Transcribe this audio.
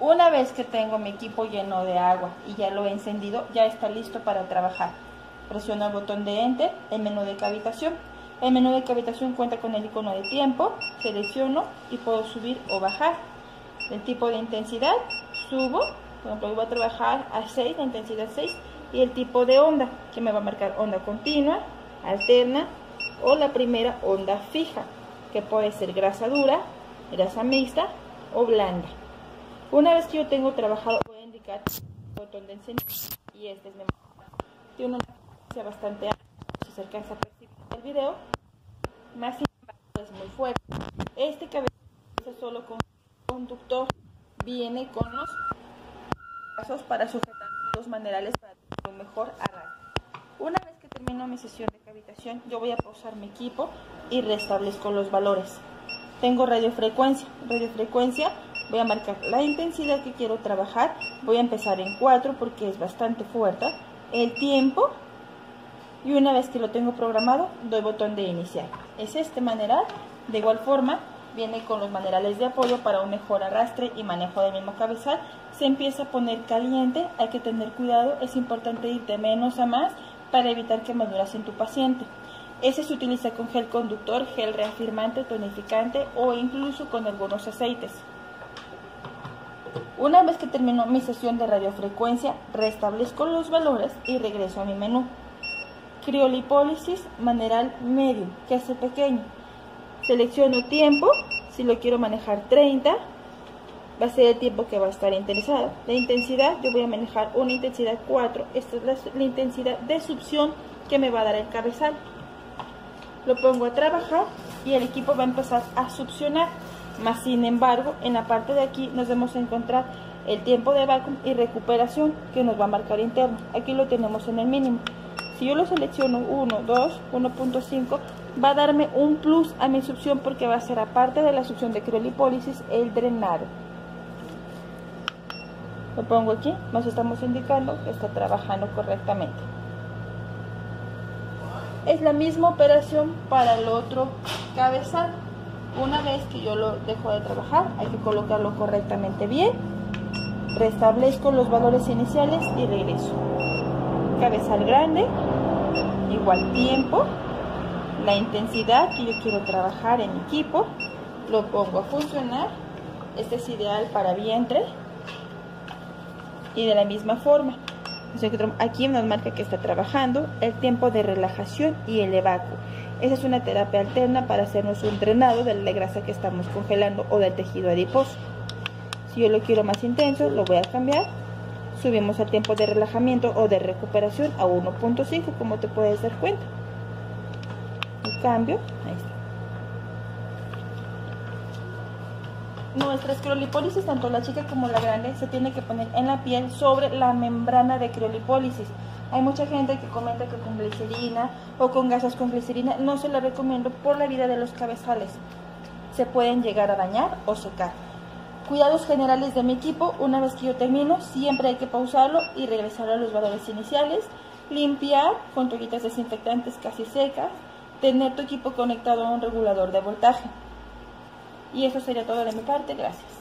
Una vez que tengo mi equipo lleno de agua y ya lo he encendido, ya está listo para trabajar. Presiono el botón de Enter, el menú de cavitación. El menú de cavitación cuenta con el icono de tiempo, selecciono y puedo subir o bajar. El tipo de intensidad, subo, por ejemplo, voy a trabajar a 6, la intensidad 6, y el tipo de onda, que me va a marcar onda continua, alterna o la primera onda fija, que puede ser grasa dura, grasa mixta o blanda. Una vez que yo tengo trabajado, voy a indicar el botón de encendido y este es mi Tiene una frecuencia bastante alta, si se alcanza a percibir el video, más sin embargo es muy fuerte. Este cabello solo con conductor viene con los brazos para sujetar los manerales para tener un mejor arranque. Una vez que termino mi sesión de cavitación, yo voy a pausar mi equipo y restablezco los valores. Tengo radiofrecuencia. Radiofrecuencia voy a marcar la intensidad que quiero trabajar, voy a empezar en 4 porque es bastante fuerte, el tiempo. Y una vez que lo tengo programado doy botón de iniciar. Es este maneral, de igual forma viene con los manerales de apoyo para un mejor arrastre y manejo del mismo cabezal, se empieza a poner caliente, hay que tener cuidado, es importante ir de menos a más para evitar quemaduras en tu paciente. Ese se utiliza con gel conductor, gel reafirmante, tonificante o incluso con algunos aceites. Una vez que termino mi sesión de radiofrecuencia, restablezco los valores y regreso a mi menú. Criolipólisis maneral medio, que hace pequeño. Selecciono tiempo, si lo quiero manejar 30, va a ser el tiempo que va a estar interesado. La intensidad, yo voy a manejar una intensidad 4, esta es la, la intensidad de succión que me va a dar el cabezal. Lo pongo a trabajar y el equipo va a empezar a succionar. Más sin embargo, en la parte de aquí nos vamos a encontrar el tiempo de vacuum y recuperación que nos va a marcar interno. Aquí lo tenemos en el mínimo. Si yo lo selecciono 1, 2, 1.5, va a darme un plus a mi succión porque va a ser aparte de la succión de criolipólisis el drenado. Lo pongo aquí, nos estamos indicando que está trabajando correctamente. Es la misma operación para el otro cabezal. Una vez que yo lo dejo de trabajar, hay que colocarlo correctamente bien. Restablezco los valores iniciales y regreso. Cabezal grande, igual tiempo, la intensidad que yo quiero trabajar en equipo, lo pongo a funcionar. Este es ideal para vientre. Y de la misma forma, aquí nos marca que está trabajando el tiempo de relajación y el evacuo. Esa es una terapia alterna para hacernos un drenado de la grasa que estamos congelando o del tejido adiposo. Si yo lo quiero más intenso, lo voy a cambiar. Subimos al tiempo de relajamiento o de recuperación a 1.5, como te puedes dar cuenta. Cambio, ahí está. Nuestras criolipólisis, tanto la chica como la grande, se tiene que poner en la piel sobre la membrana de criolipólisis. Hay mucha gente que comenta que con glicerina o con gasas con glicerina no se la recomiendo por la vida de los cabezales. Se pueden llegar a dañar o secar. Cuidados generales de mi equipo, una vez que yo termino, siempre hay que pausarlo y regresar a los valores iniciales. Limpiar con toallitas desinfectantes casi secas. Tener tu equipo conectado a un regulador de voltaje. Y eso sería todo de mi parte. Gracias.